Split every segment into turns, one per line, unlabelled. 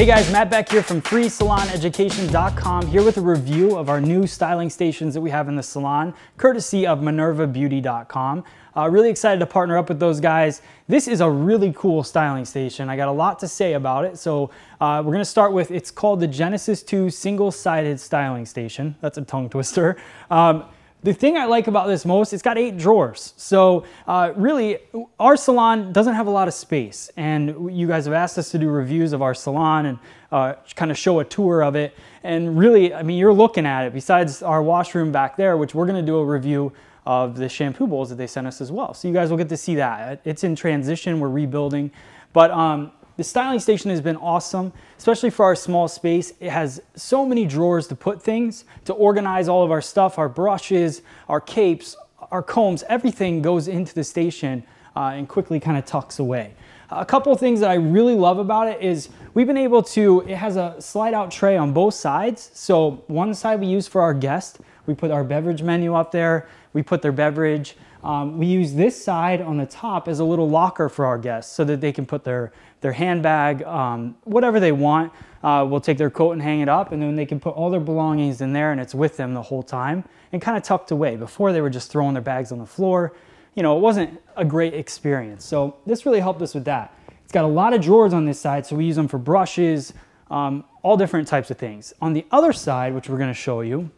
Hey guys, Matt Beck here from FreeSalonEducation.com here with a review of our new styling stations that we have in the salon, courtesy of MinervaBeauty.com. Uh, really excited to partner up with those guys. This is a really cool styling station. I got a lot to say about it. So uh, we're gonna start with, it's called the Genesis 2 Single-Sided Styling Station. That's a tongue twister. Um, the thing I like about this most, it's got eight drawers. So uh, really, our salon doesn't have a lot of space. And you guys have asked us to do reviews of our salon and uh, kind of show a tour of it. And really, I mean, you're looking at it besides our washroom back there, which we're gonna do a review of the shampoo bowls that they sent us as well. So you guys will get to see that. It's in transition, we're rebuilding. But um, the styling station has been awesome, especially for our small space. It has so many drawers to put things, to organize all of our stuff, our brushes, our capes, our combs, everything goes into the station uh, and quickly kind of tucks away. A couple of things that I really love about it is we've been able to, it has a slide out tray on both sides. So one side we use for our guest. We put our beverage menu up there. We put their beverage. Um, we use this side on the top as a little locker for our guests so that they can put their, their handbag, um, whatever they want. Uh, we'll take their coat and hang it up and then they can put all their belongings in there and it's with them the whole time and kind of tucked away. Before they were just throwing their bags on the floor. You know, it wasn't a great experience. So this really helped us with that. It's got a lot of drawers on this side, so we use them for brushes, um, all different types of things. On the other side, which we're gonna show you,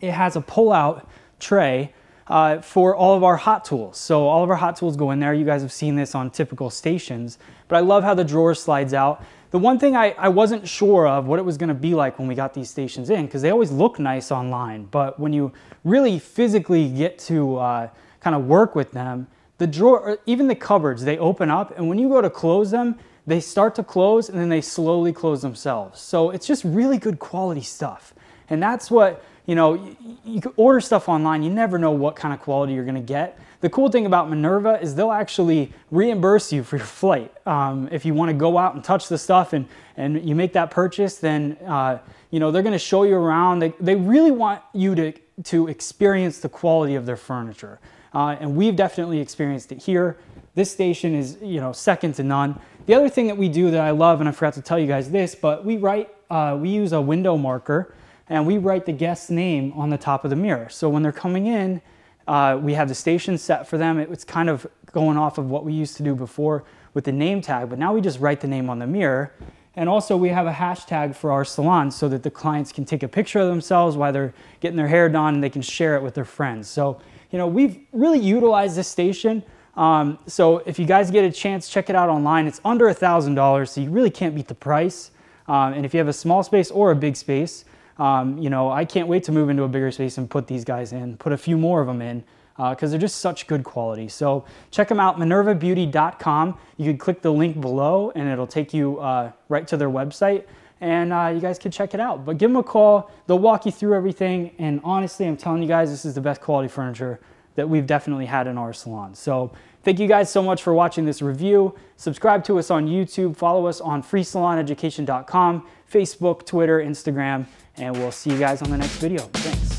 it has a pull-out tray uh, for all of our hot tools. So all of our hot tools go in there. You guys have seen this on typical stations, but I love how the drawer slides out. The one thing I, I wasn't sure of what it was gonna be like when we got these stations in, because they always look nice online, but when you really physically get to uh, kind of work with them, the drawer, even the cupboards, they open up, and when you go to close them, they start to close and then they slowly close themselves. So it's just really good quality stuff. And that's what you know, you, can order stuff online. You never know what kind of quality you're going to get. The cool thing about Minerva is they'll actually reimburse you for your flight. Um, if you want to go out and touch the stuff and, and you make that purchase, then, uh, you know, they're going to show you around. They, they really want you to, to experience the quality of their furniture. Uh, and we've definitely experienced it here. This station is, you know, second to none. The other thing that we do that I love, and I forgot to tell you guys this, but we write, uh, we use a window marker and we write the guest's name on the top of the mirror. So when they're coming in, uh, we have the station set for them. It, it's kind of going off of what we used to do before with the name tag, but now we just write the name on the mirror. And also we have a hashtag for our salon so that the clients can take a picture of themselves while they're getting their hair done and they can share it with their friends. So, you know, we've really utilized this station. Um, so if you guys get a chance, check it out online. It's under a $1,000, so you really can't beat the price. Um, and if you have a small space or a big space, um, you know, I can't wait to move into a bigger space and put these guys in, put a few more of them in because uh, they're just such good quality. So check them out, minervabeauty.com. You can click the link below and it'll take you uh, right to their website and uh, you guys can check it out. But give them a call, they'll walk you through everything. And honestly, I'm telling you guys, this is the best quality furniture that we've definitely had in our salon. So thank you guys so much for watching this review. Subscribe to us on YouTube, follow us on freesaloneducation.com, Facebook, Twitter, Instagram, and we'll see you guys on the next video. Thanks.